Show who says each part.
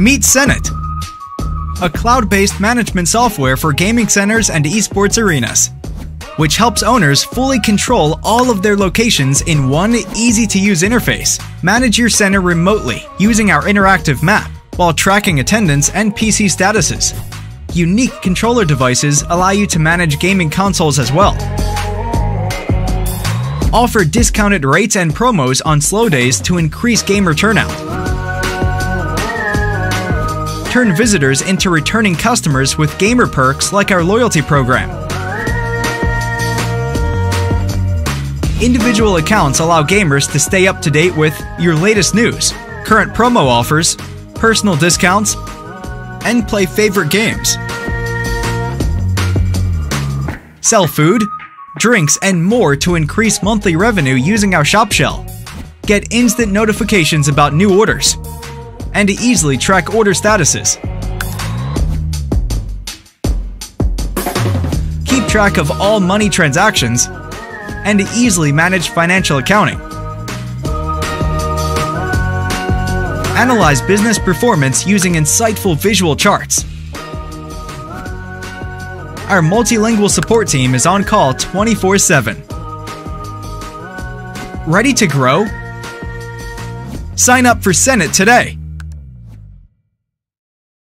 Speaker 1: Meet SENET, a cloud based management software for gaming centers and esports arenas, which helps owners fully control all of their locations in one easy to use interface. Manage your center remotely using our interactive map while tracking attendance and PC statuses. Unique controller devices allow you to manage gaming consoles as well. Offer discounted rates and promos on slow days to increase gamer turnout. Turn visitors into returning customers with gamer perks like our loyalty program. Individual accounts allow gamers to stay up to date with your latest news, current promo offers, personal discounts, and play favorite games. Sell food, drinks, and more to increase monthly revenue using our shop shell. Get instant notifications about new orders, and to easily track order statuses. Keep track of all money transactions, and to easily manage financial accounting. Analyze business performance using insightful visual charts. Our multilingual support team is on call 24 7. Ready to grow? Sign up for SENET today.